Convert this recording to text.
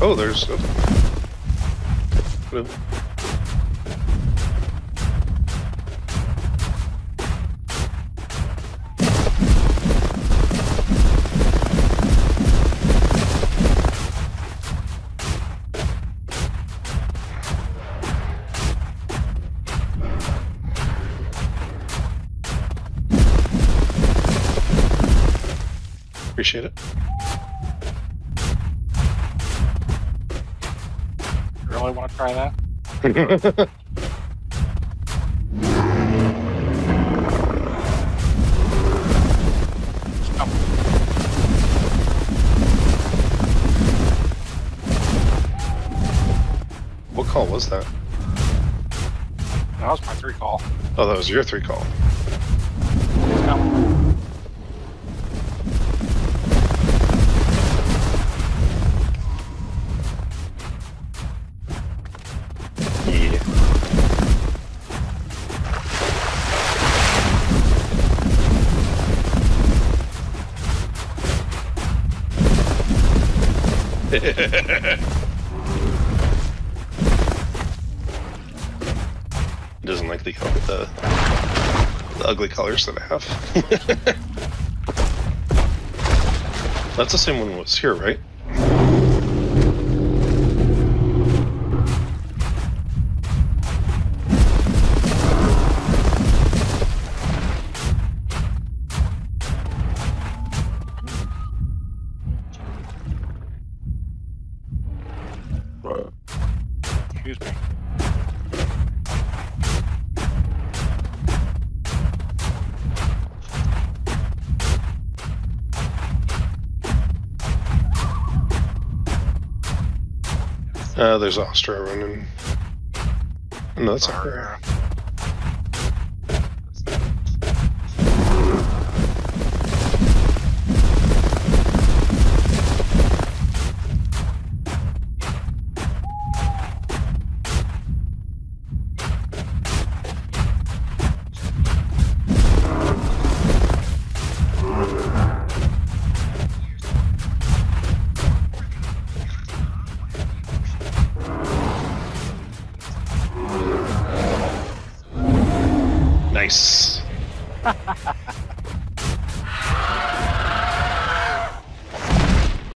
Oh, there's. A... Appreciate it. Really want to try that? what call was that? That was my three call. Oh, that was your three call. doesn't like the, the the ugly colors that I have. That's the same one was here, right? Excuse me. Uh, there's Astra running. No, that's not her. Nice.